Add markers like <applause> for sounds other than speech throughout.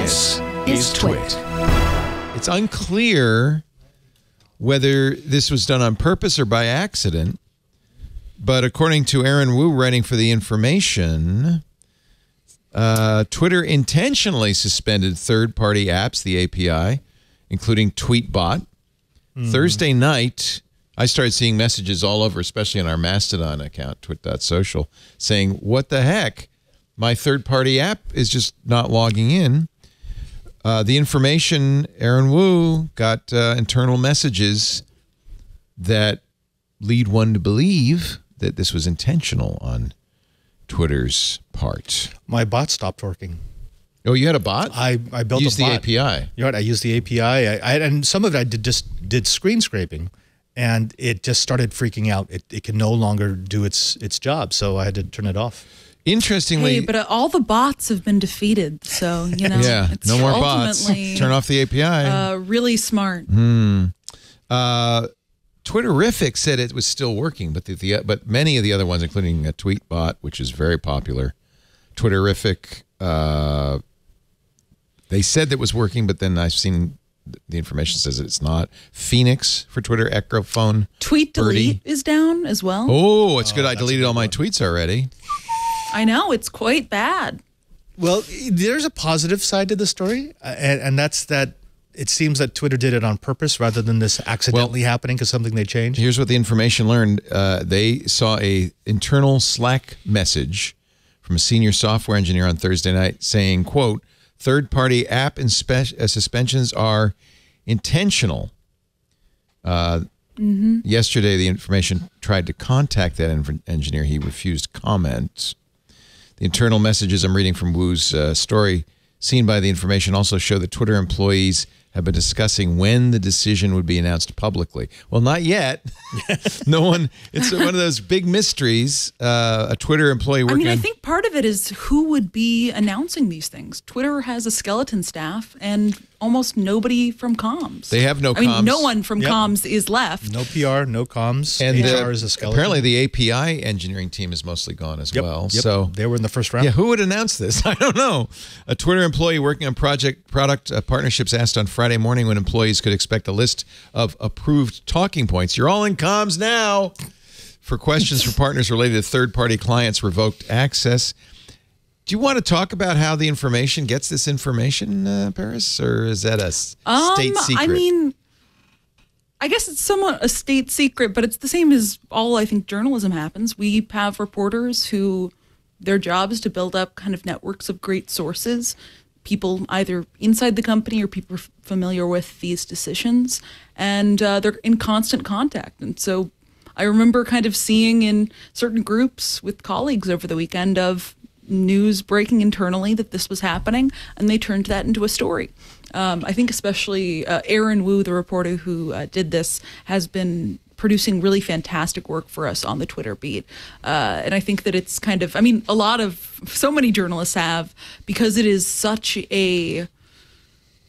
This is Twit. It's unclear whether this was done on purpose or by accident, but according to Aaron Wu writing for the information, uh, Twitter intentionally suspended third party apps, the API, including Tweetbot. Thursday night, I started seeing messages all over, especially on our Mastodon account, twit.social, saying, What the heck? My third party app is just not logging in. Uh, the information, Aaron Wu got uh, internal messages that lead one to believe that this was intentional on Twitter's part. My bot stopped working. Oh, you had a bot? I, I built Used a the. API. You know what? I used the API. I, I, and some of it I did just did screen scraping, and it just started freaking out. It, it can no longer do its its job, so I had to turn it off. Interestingly, Hey, but uh, all the bots have been defeated, so you know. yeah, it's no more bots. Turn off the API. Uh, really smart. Uh, Twitterrific said it was still working, but the, the but many of the other ones, including a Tweetbot, which is very popular, Twitterrific, uh, they said that was working, but then I've seen the information says that it's not. Phoenix for Twitter, Echofon. Tweet delete is down as well. Oh, it's good. I deleted all my tweets already. I know it's quite bad. Well, there's a positive side to the story, uh, and, and that's that it seems that Twitter did it on purpose rather than this accidentally happening because something they changed. Here's what the information learned. Uh, they saw a internal Slack message from a senior software engineer on Thursday night saying, "quote Third-party app inspe- uh, suspensions are intentional." Uh, Yesterday, the information tried to contact that engineer. He refused comment. The internal messages I'm reading from Wu's uh, story, seen by the information, also show that Twitter employees have been discussing when the decision would be announced publicly. Well, not yet. <laughs> no one. It's one of those big mysteries. Uh, a Twitter employee working. I mean, I think part of it is who would be announcing these things. Twitter has a skeleton staff, and almost nobody from comms. They have no I mean, no one from Yep. comms is left. No PR, no comms. and HR uh, is a skeleton. apparently, the API engineering team is mostly gone as Yep, well. yep. So they were in the first round. Yeah, who would announce this? <laughs> I don't know. A Twitter employee working on project product uh, partnerships asked on Friday morning when employees could expect a list of approved talking points. You're all in comms now. For questions from partners related to third-party clients revoked access. Do you want to talk about how the information gets this information, uh, Paris, or is that a s- state Um, secret? I mean, I guess it's somewhat a state secret, but it's the same as all I think journalism happens. We have reporters who their job is to build up kind of networks of great sources, people either inside the company or people f- familiar with these decisions, and uh, they're in constant contact. And so I remember kind of seeing in certain groups with colleagues over the weekend of news breaking internally that this was happening, and they turned that into a story. Um, I think especially uh, Aaron Wu, the reporter who uh, did this, has been producing really fantastic work for us on the Twitter beat. Uh, and I think that it's kind of, I mean, a lot of, so many journalists have, because it is such a,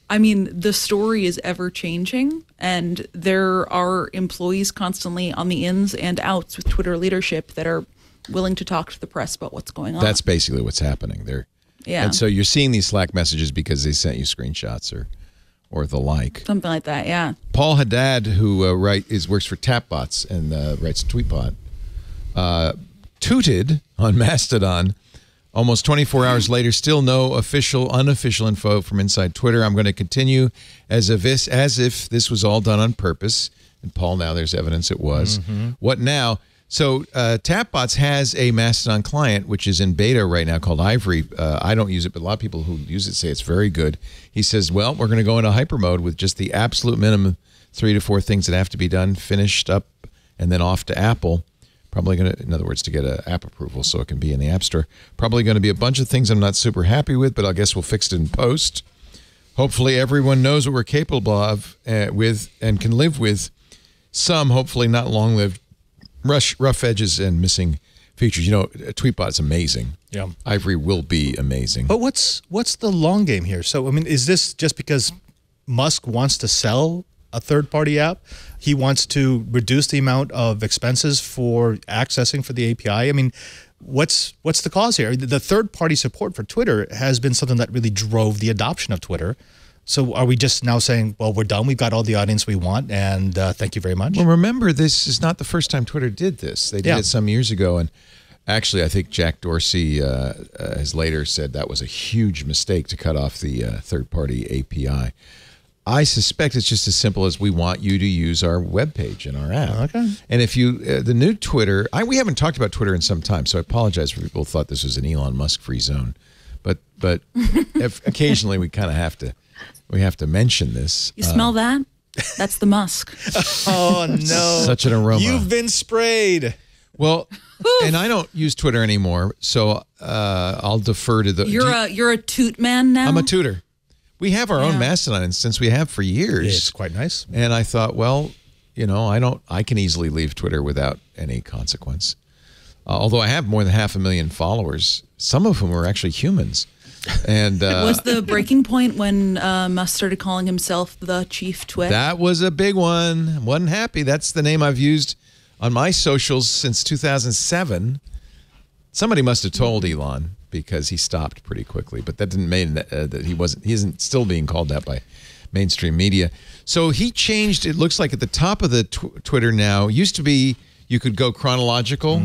I mean, the story is ever changing, and there are employees constantly on the ins and outs with Twitter leadership that are willing to talk to the press about what's going on. That's basically what's happening there. Yeah. And so you're seeing these Slack messages because they sent you screenshots or, or the like. something like that. Yeah. Paul Haddad, who uh, write is works for Tapbots and uh, writes Tweetbot, uh, tooted on <laughs> Mastodon. Almost 24 hours later, still no official, unofficial info from inside Twitter. I'm going to continue as if this, as if this was all done on purpose. And Paul, now there's evidence it was. What now? So uh, Tapbots has a Mastodon client, which is in beta right now called Ivory. Uh, I don't use it, but a lot of people who use it say it's very good. He says, well, we're going to go into hyper mode with just the absolute minimum three to four things that have to be done, finished up, and then off to Apple. Probably going to, in other words, to get an app approval so it can be in the App Store. Probably going to be a bunch of things I'm not super happy with, but I guess we'll fix it in post. Hopefully, everyone knows what we're capable of uh, with and can live with some, hopefully, not long lived rush, rough edges and missing features. You know, Tweetbot is amazing. Yeah. Ivory will be amazing. But what's what's the long game here? So I mean, is this just because Musk wants to sell a third party app. He wants to reduce the amount of expenses for accessing for the API. I mean, what's what's the cause here? The third party support for Twitter has been something that really drove the adoption of Twitter. So are we just now saying, well, we're done. We've got all the audience we want, and uh, thank you very much. Well, remember, this is not the first time Twitter did this. They did Yeah. it some years ago, and actually, I think Jack Dorsey uh, uh, has later said that was a huge mistake to cut off the uh, third-party API. I suspect it's just as simple as we want you to use our webpage and our app. Okay. And if you, uh, the new Twitter, I, we haven't talked about Twitter in some time, so I apologize for people who thought this was an Elon Musk free zone. But but <laughs> if, occasionally we kind of have to we have to mention this. You smell that? That's the musk. <laughs> oh no! Such an aroma. You've been sprayed. Well, and I don't use Twitter anymore, so uh, I'll defer to the. You're do you- a you're a toot man now. I'm a tutor. We have our own Mastodon instance. We have for years. It's quite nice. And I thought, well, you know, I don't. I can easily leave Twitter without any consequence. Uh, although I have more than half a million followers, some of whom are actually humans. And <laughs> uh, was the breaking point when uh, Musk started calling himself the chief twit? that was a big one. I wasn't happy. That's the name I've used on my socials since 2007. Somebody must have told Elon because he stopped pretty quickly, but that didn't mean that, uh, that he wasn't. He isn't still being called that by mainstream media. So he changed. It looks like at the top of the tw- Twitter now used to be you could go chronological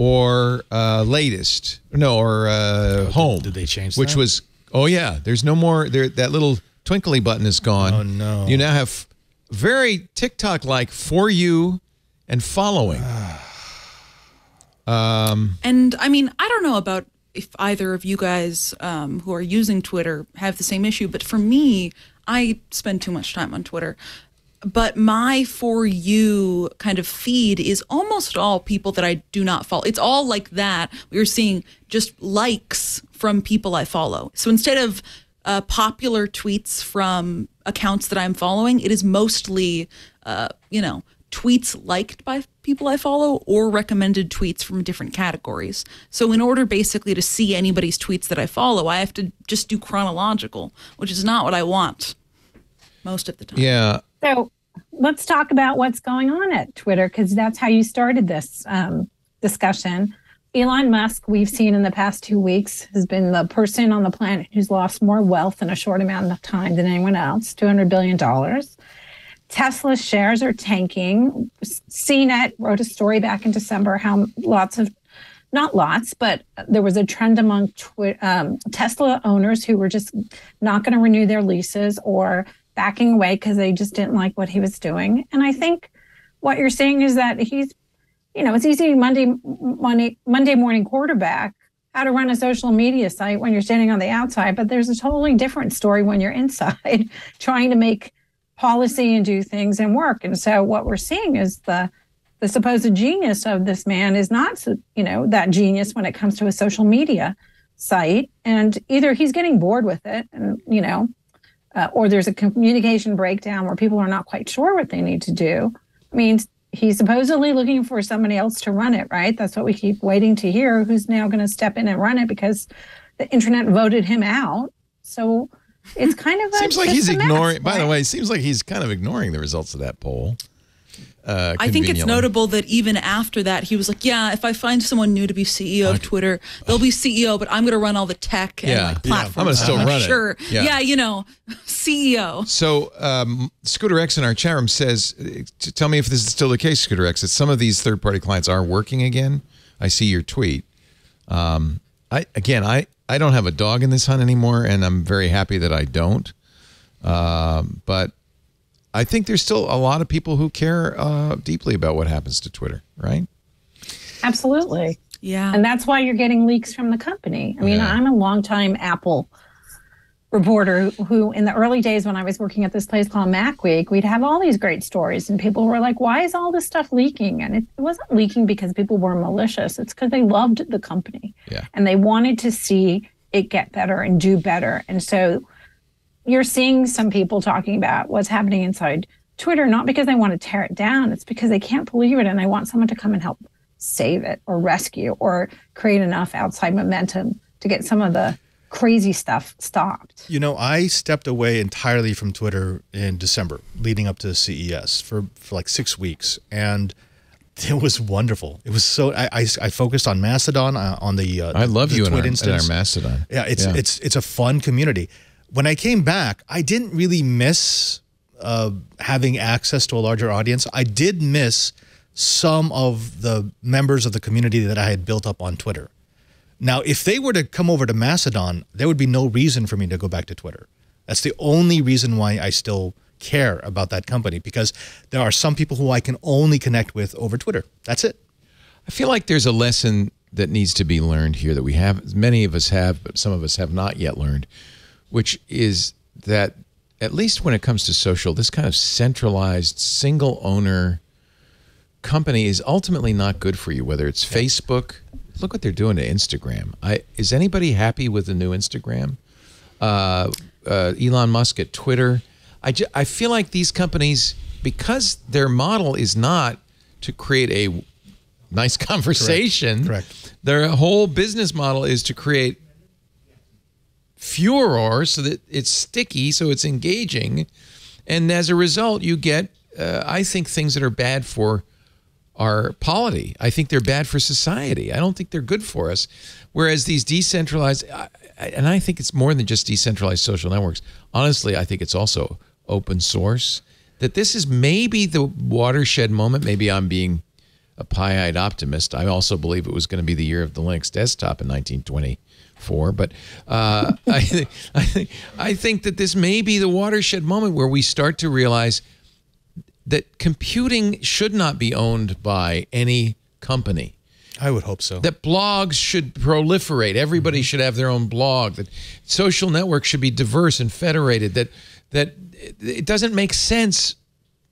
or uh, latest, no, or uh, home. did they change Which that? was oh yeah. There's no more. There that little twinkly button is gone. Oh, no. You now have very TikTok like for you and following. <sighs> And I mean, I don't know about if either of you guys um, who are using Twitter have the same issue, but for me, I spend too much time on Twitter. But my for you kind of feed is almost all people that I do not follow. It's all like that. We are seeing just likes from people I follow. So instead of uh, popular tweets from accounts that I'm following, it is mostly, uh, you know, tweets liked by people I follow or recommended tweets from different categories. So, in order basically to see anybody's tweets that I follow, I have to just do chronological, which is not what I want most of the time. Yeah. So let's talk about what's going on at Twitter because that's how you started this um, discussion. Elon Musk, we've seen in the past two weeks, has been the person on the planet who's lost more wealth in a short amount of time than anyone else $200 billion. Tesla shares are tanking. CNET wrote a story back in December how lots of not lots, but there was a trend among twi- um, Tesla owners who were just not going to renew their leases or backing away because they just didn't like what he was doing. And I think what you're seeing is that he's, you know, it's easy Monday Monday Monday morning quarterback how to run a social media site when you're standing on the outside, but there's a totally different story when you're <laughs> inside trying to make policy and do things and work. And so what we're seeing is the the supposed genius of this man is not you know that genius when it comes to a social media site and either he's getting bored with it and you know uh, or there's a communication breakdown where people are not quite sure what they need to do i mean he's supposedly looking for somebody else to run it right that's what we keep waiting to hear who's now going to step in and run it because the internet voted him out so it's kind of a, Seems like he's a mess, ignoring. By the way, seems like he's kind of ignoring the results of that poll. Uh, I think it's notable that even after that, he was like, "Yeah, if I find someone new to be CEO of Twitter, they'll be CEO, but I'm going to run all the tech and Yeah. like Yeah. I'm gonna still like, run it. Sure, Yeah. yeah. you know, <laughs> CEO. So, um, Scooter X in our chat room says, uh, "Tell me if this is still the case, Scooter X. That some of these third-party clients are working again." I see your tweet. Um, I again, I I don't have a dog in this hunt anymore, and I'm very happy that I don't. Um, but I think there's still a lot of people who care uh, deeply about what happens to Twitter, right? absolutely Yeah, And that's why you're getting leaks from the company. I mean, Yeah. I'm a longtime Apple reporter who, in the early days when I was working at this place called Mac Week, we'd have all these great stories, and people were like, "Why is all this stuff leaking?" And it, it wasn't leaking because people were malicious. It's because they loved the company, Yeah. and they wanted to see it get better and do better. And so, you're seeing some people talking about what's happening inside Twitter, not because they want to tear it down, it's because they can't believe it and they want someone to come and help save it or rescue or create enough outside momentum to get some of the crazy stuff stopped. You know, I stepped away entirely from Twitter in December, leading up to CES for, for like six weeks, and it was wonderful. It was so I I, I focused on Mastodon uh, on the uh, I love the you in Twit our, in instance. our Mastodon. Yeah, it's it's it's a fun community. When I came back, I didn't really miss uh, having access to a larger audience. I did miss some of the members of the community that I had built up on Twitter. Now, if they were to come over to Mastodon, there would be no reason for me to go back to Twitter. That's the only reason why I still care about that company because there are some people who I can only connect with over Twitter. That's it. I feel like there's a lesson that needs to be learned here that we have, many of us have, but some of us have not yet learned, which is that at least when it comes to social, this kind of centralized single owner company is ultimately not good for you, whether it's Facebook. Look what they're doing to Instagram. I, is anybody happy with the new Instagram? Uh, uh, Elon Musk at Twitter. I, I feel like these companies, because their model is not to create a nice <laughs> conversation, Correct. their whole business model is to create furor so that it's sticky, so it's engaging. And as a result, you get, uh, I think, things that are bad for our polity. I think they're bad for society. I don't think they're good for us. Whereas these decentralized, and I think it's more than just decentralized social networks. Honestly, I think it's also open source. That this is maybe the watershed moment. Maybe I'm being a pie-eyed optimist. I also believe it was going to be the year of the Linux desktop in 1924. But uh, <laughs> I, think, I, think, I think that this may be the watershed moment where we start to realize that computing should not be owned by any company. I would hope so. That blogs should proliferate. Everybody should have their own blog. That social networks should be diverse and federated. That that it doesn't make sense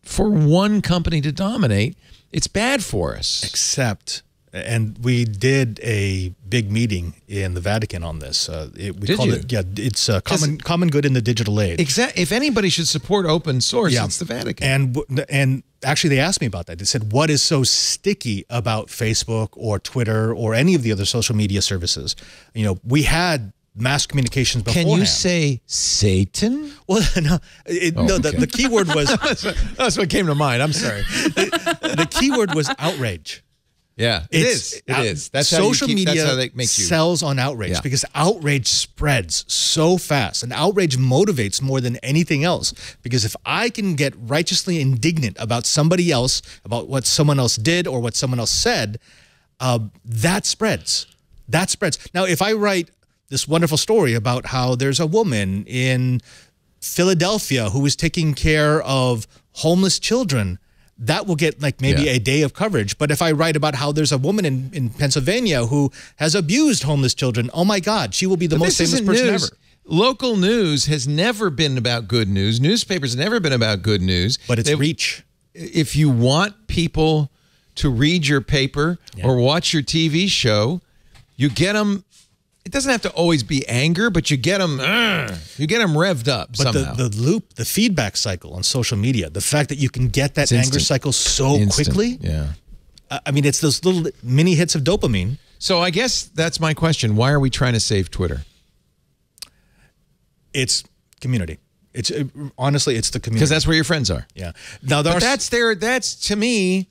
for one company to dominate. It's bad for us. Except, and we did a big meeting in the Vatican on this. Uh, it, we Did you? it, yeah, it's uh, common common good in the digital age. Exact. If anybody should support open source, Yeah. it's the Vatican. And and actually, they asked me about that. They said, "What is so sticky about Facebook or Twitter or any of the other social media services?" You know, we had mass communications Can you say Satan? Well, <laughs> no, it, no. The, okay. the key word was <laughs> That's what came to mind. I'm sorry. <laughs> the key word was outrage. Yeah, it It's is. It out- is. That's how social keep- media That's how they make you. sells on outrage Yeah. because outrage spreads so fast, and outrage motivates more than anything else. Because if I can get righteously indignant about somebody else, about what someone else did or what someone else said, uh, that spreads. That spreads. Now, if I write this wonderful story about how there's a woman in Philadelphia who is taking care of homeless children, that will get like maybe Yeah. a day of coverage. But if I write about how there's a woman in, in Pennsylvania who has abused homeless children, oh my God, she will be the But most famous person news. ever. Local news has never been about good news. Newspapers have never been about good news. But it's They- reach. If you want people to read your paper or watch your TV show, you get them. It doesn't have to always be anger, but you get them. you get them revved up But somehow. the, the loop, the feedback cycle on social media, the fact that you can get that It's anger instant. cycle so Instant. quickly, Yeah. I mean, it's those little mini hits of dopamine. So I guess that's my question. Why are we trying to save Twitter? It's community. It's uh, honestly, it's the community. Because that's where your friends are. yeah. Now there But are that's their that's to me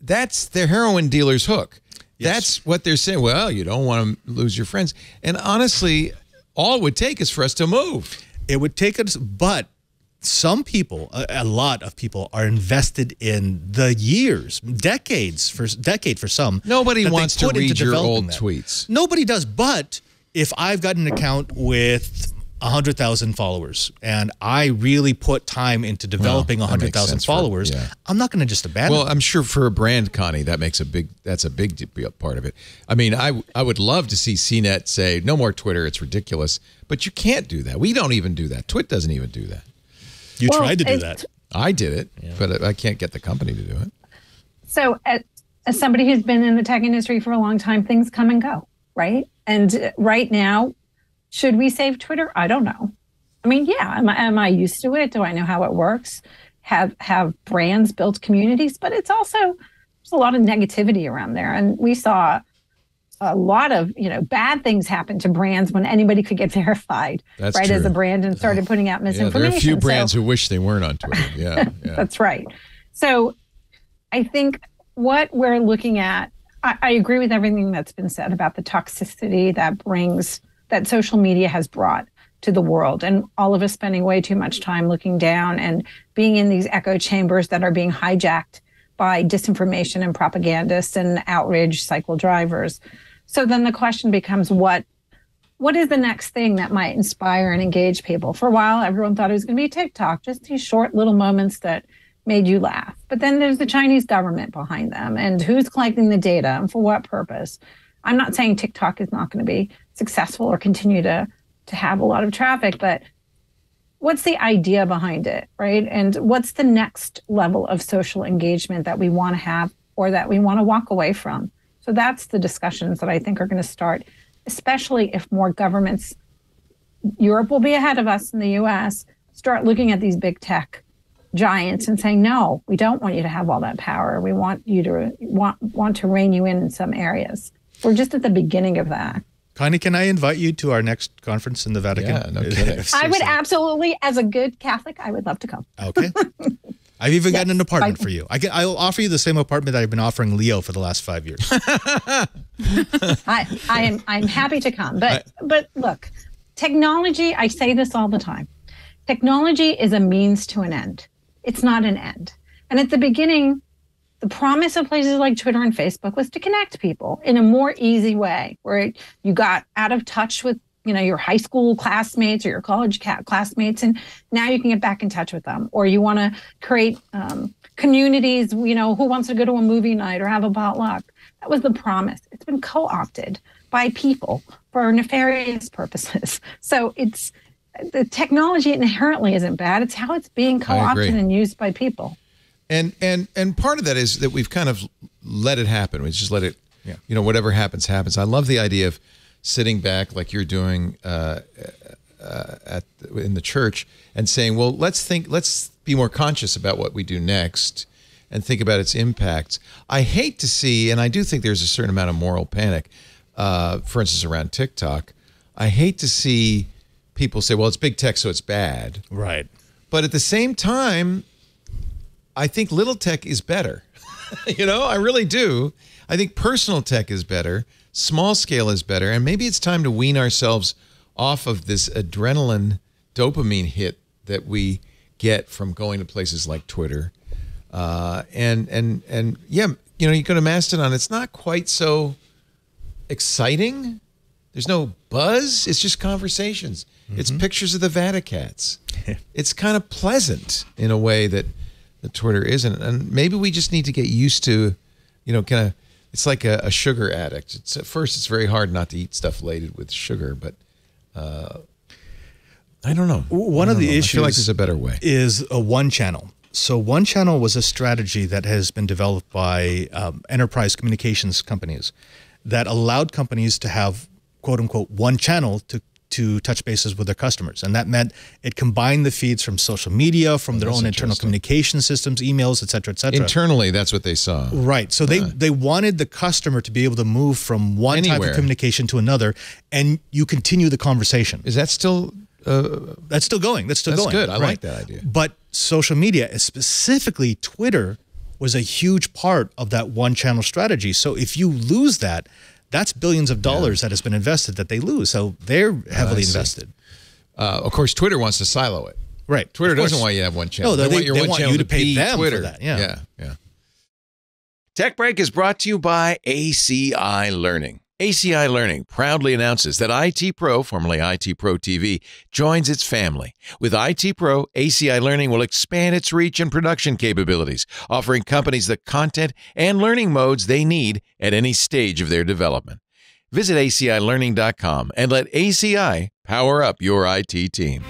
that's the heroin dealer's hook. Yes. That's what they're saying. Well, you don't want to lose your friends. And honestly, all it would take is for us to move. it would take us but some people a, a lot of people are invested in the years decades for decade for some Nobody wants to put into read your old that. tweets. nobody does but if i've got an account with 100,000 followers and I really put time into developing that makes 100,000 sense for- followers, yeah. I'm not going to just abandon Well, I'm sure for a brand, Connie, that makes a big. That's a big part of it. I mean, I I would love to see CNET say no more Twitter. It's ridiculous, but you can't do that. We don't even do that. Twit doesn't even do that. You Well, tried to do that. I did it, but I I can't get the company to do it. So, as, as somebody who's been in the tech industry for a long time, things come and go, right? And uh, right now, should we save Twitter? I don't know. I mean, yeah, am I, am I used to it? Do I know how it works? Have have brands built communities? But it's also there's a lot of negativity around there, and we saw a lot of you know bad things happen to brands when anybody could get <laughs> verified That's right as a brand and started putting out misinformation. <laughs> Yeah, there are a few So- brands who wish they weren't on Twitter. Yeah, <laughs> yeah. that's right so i think what we're looking at I, I agree with everything that's been said about the toxicity that brings that social media has brought to the world and all of us spending way too much time looking down and being in these echo chambers that are being hijacked by disinformation and propagandists and outrage cycle drivers so then the question becomes what what is the next thing that might inspire and engage people? For a while, everyone thought it was going to be TikTok, just these short little moments that made you laugh. But then there's the Chinese government behind them and who's collecting the data and for what purpose. I'm not saying TikTok is not going to be successful or continue to to have a lot of traffic, but what's the idea behind it, right? And what's the next level of social engagement that we want to have or that we want to walk away from? So that's the discussions that I think are going to start, especially if more governments, Europe will be ahead of us in the US, start looking at these big tech giants and saying, no, we don't want you to have all that power. We want you to want, want to rein you in in some areas. We're just at the beginning of that. Connie, can I invite you to our next conference in the Vatican? Yeah, no <laughs> kidding. I would absolutely, as a good Catholic, I would love to come. Okay. <laughs> I've even gotten an apartment I- for you. I can, I'll offer you the same apartment that I've been offering Leo for the last five years. <laughs> I, I am I'm happy to come. But but look, technology, I say this all the time. Technology is a means to an end. It's not an end. And at the beginning, the promise of places like Twitter and Facebook was to connect people in a more easy way, where you got out of touch with you know your high school classmates or your college classmates, and now you can get back in touch with them. Or you want to create um, communities. You know, who wants to go to a movie night or have a potluck? That was the promise. It's been co-opted by people for nefarious purposes. <laughs> So it's the technology inherently isn't bad. It's how it's being co-opted and used by people. And and and part of that is that we've kind of let it happen. We just let it, Yeah. you know, whatever happens, happens. I love the idea of sitting back like you're doing uh, uh, at in the church and saying, well, let's think, let's be more conscious about what we do next and think about its impacts. I hate to see, and I do think there's a certain amount of moral panic, uh, for instance, around TikTok. I hate to see people say, well, it's big tech, so it's bad. right. But at the same time, I think little tech is better. <laughs> you know, I really do. I think personal tech is better, small scale is better, and maybe it's time to wean ourselves off of this adrenaline dopamine hit that we get from going to places like Twitter. Uh, and and and yeah, you know, you go to Mastodon, it's not quite so exciting. There's no buzz. It's just conversations. It's pictures of the Vaticats. <laughs> it's kind of pleasant in a way that, that Twitter isn't. And maybe we just need to get used to, you know, kind of. It's like a, a sugar addict. It's at first it's very hard not to eat stuff loaded with sugar, but uh, I don't know. One of don't the know. I feel like issues there's a better way. is a one channel. So one channel was a strategy that has been developed by um, enterprise communications companies that allowed companies to have quote unquote one channel to to touch bases with their customers, and that meant it combined the feeds from social media, from oh, their That's own internal communication systems, emails, et cetera, et cetera. Internally, that's what they saw. Right. So they they wanted the customer to be able to move from one type of communication to another, and you continue the conversation. Is that still? Uh, that's still going. That's still That's going. That's good. I like that idea. But social media, specifically Twitter, was a huge part of that one channel strategy. So if you lose that, that's billions of dollars that has been invested that they lose. So they're heavily see. invested. Uh, of course, Twitter wants to silo it. Right. Twitter doesn't want you to have one channel. No, they- want your they one want channel you to pay be them for Twitter. that, yeah. yeah, yeah. Tech Break is brought to you by ACI Learning. ACI Learning proudly announces that IT Pro, formerly IT Pro TV, joins its family. With IT Pro, ACI Learning will expand its reach and production capabilities, offering companies the content and learning modes they need at any stage of their development. Visit ACILearning.com and let ACI power up your IT team.